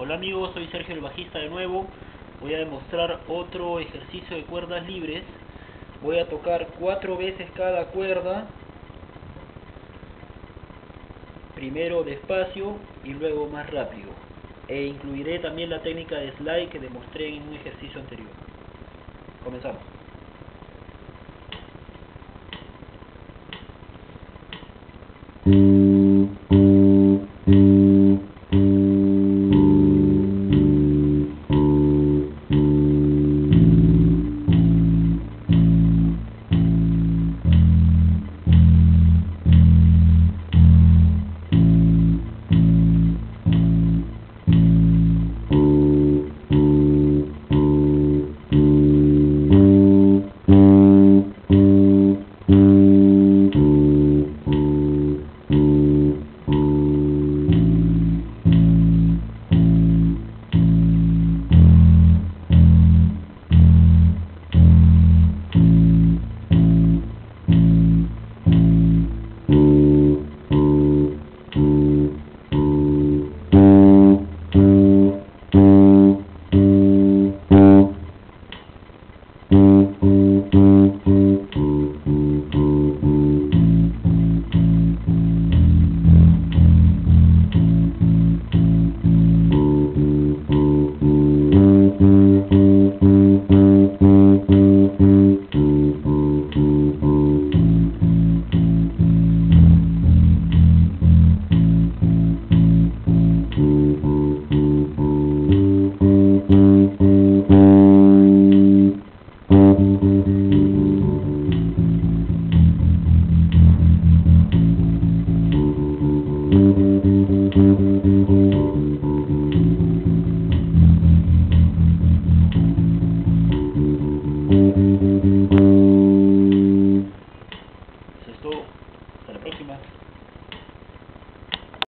Hola amigos, soy Sergio el bajista de nuevo. Voy a demostrar otro ejercicio de cuerdas libres. Voy a tocar cuatro veces cada cuerda. Primero despacio y luego más rápido. E incluiré también la técnica de slide que demostré en un ejercicio anterior. Comenzamos. Eso es todo. Hasta la próxima.